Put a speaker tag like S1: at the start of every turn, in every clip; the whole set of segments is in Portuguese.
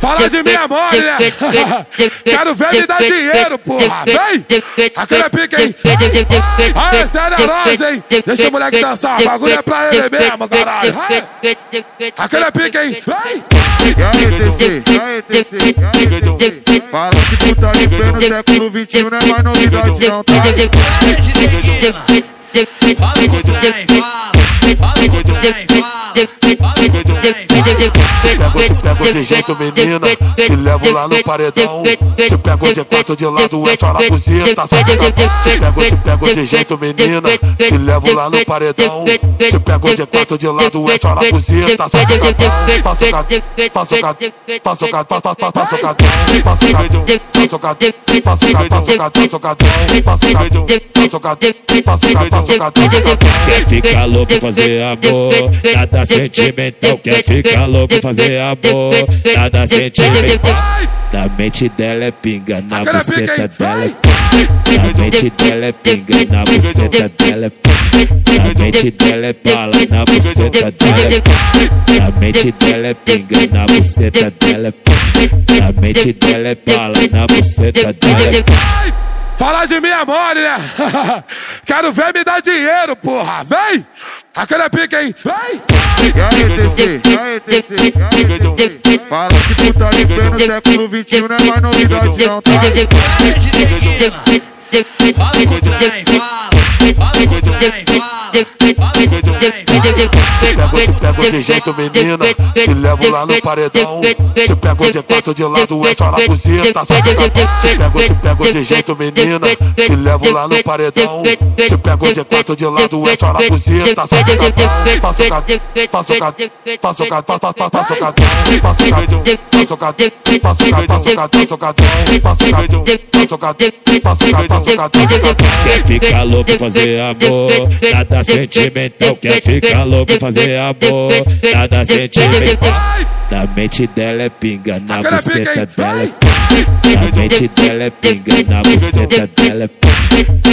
S1: Fala de minha mole, né? Quero ver me dar dinheiro, porra. Vem! Aquele pique, hein? Aí, sério, nós, hein? Deixa o moleque dançar. O bagulho é pra ele mesmo, caralho. Aquele pique, hein? Vem!
S2: E? E? E? Fala de putaria em no século XXI não é mais novidade não, tá?
S3: Fala com o trem, fala. Fala com o trem, fala.
S4: Pego de jeito, menina. Te levo lá no paredão. Te pego de quatro de lado, é só na buzeta. Te pego, te pego de jeito, menina. Te levo lá no paredão. Te pego de quatro de lado, é só na buzeta. Tá socadão, tá socadão, tá socadão, tá socadão, tá socadão, tá socadão, tá socadão, tá socadão, tá socadão, tá socadão, tá socadão, tá socadão, tá socadão.
S5: Quer ficar louco fazer amor, nada sentimental. Quer ficar louco fazer amor, nada sentimental. Na mente dela é pinga, na buceta dela é pinga. Na mente dela é pinga, na buceta dela é pinga. Na mente dela é bala, na buceta dela é pinga. Na mente dela é pinga, na buceta dela é pinga. Na mente dela é bala, na buceta dela é pinga.
S1: Fala de minha mole, né? Quero ver me dar dinheiro, porra. Vem! Aquele pique, hein? Vem!
S2: Fala de putaria em no século XXI não é mais novidade não, tá?
S3: Fala com o trem, fala. Fala com o trem, fala.
S4: Pego, de jeito, menina. Te levo lá no paredão. Te pego de quatro de lado, é só na buzeta. Pego de jeito, menina. Te levo lá no paredão. Te pego de quatro de lado, é só na buzeta. Tá socadão, tá socadão, tá socadão, tá socadão, tá socadão, tá socadão, tá socadão, tá socadão, tá socadão, tá socadão, tá socadão, tá socadão, tá socadão, tá socadão.
S5: Quer ficar louco fazer amor, nada sentimental. Quer ficar louco fazer amor, nada sentimental. Na mente dela é pinga, na buceta dela é pinga. Na mente dela é pinga, na buceta dela é pinga.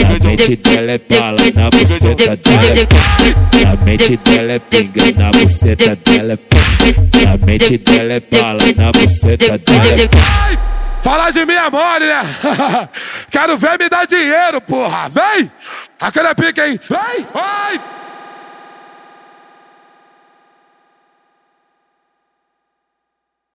S5: Na mente dela é bala, na buceta dela é pinga. Na mente dela é pinga, na buceta dela é pinga. Na mente dela é bala, na buceta dela é pinga.
S1: Fala de minha mole, né? Quero ver me dar dinheiro, porra. Vem! Aquele pique, hein? Vem! Vai!